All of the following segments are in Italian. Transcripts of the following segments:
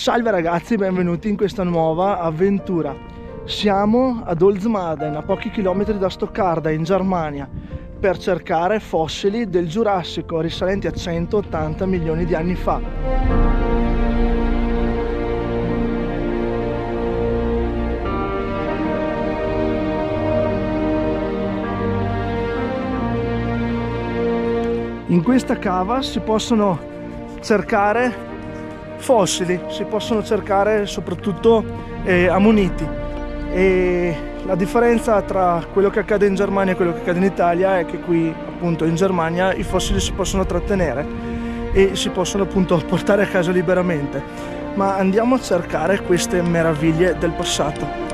Salve ragazzi, benvenuti in questa nuova avventura. Siamo ad Oldsmaden, a pochi chilometri da Stoccarda, in Germania, per cercare fossili del Giurassico risalenti a 180 milioni di anni fa. In questa cava si possono cercare fossili, si possono cercare soprattutto eh, ammoniti. E la differenza tra quello che accade in Germania e quello che accade in Italia è che qui appunto in Germania i fossili si possono trattenere e si possono appunto portare a casa liberamente. Ma andiamo a cercare queste meraviglie del passato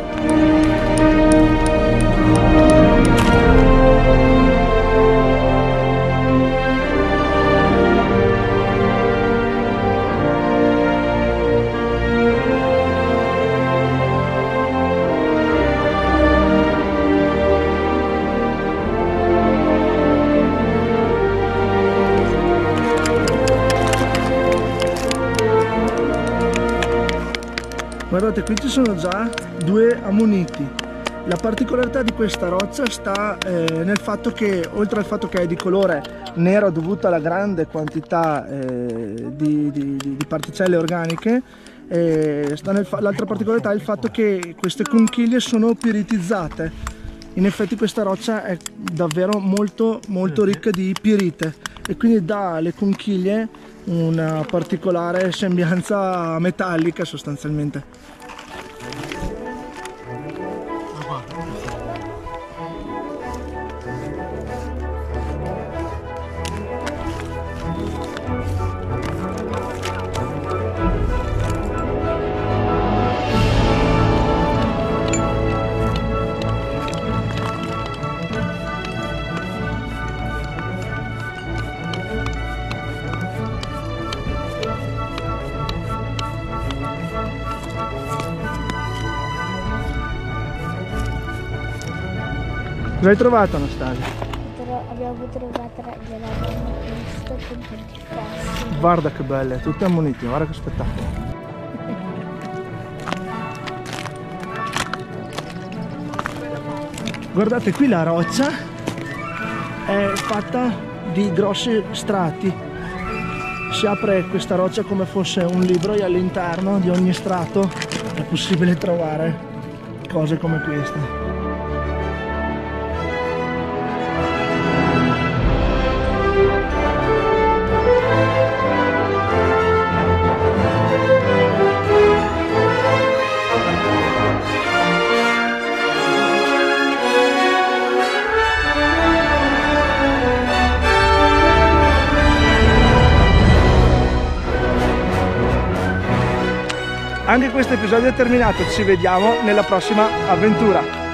guardate qui ci sono già due ammoniti. La particolarità di questa roccia sta eh, nel fatto che oltre al fatto che è di colore nero dovuto alla grande quantità eh, di, di, di, particelle organiche eh, l'altra particolarità è il fatto che queste conchiglie sono piritizzate. In effetti questa roccia è davvero molto molto ricca di pirite e quindi dà alle conchiglie una particolare sembianza metallica sostanzialmente Cosa hai trovato Anastasia? Abbiamo trovato gliel'abbiamo visto con tanti fossili. Guarda che belle, tutte ammonite, guarda che spettacolo. Guardate qui la roccia è fatta di grossi strati. Si apre questa roccia come fosse un libro e all'interno di ogni strato è possibile trovare cose come queste. Anche questo episodio è terminato, ci vediamo nella prossima avventura.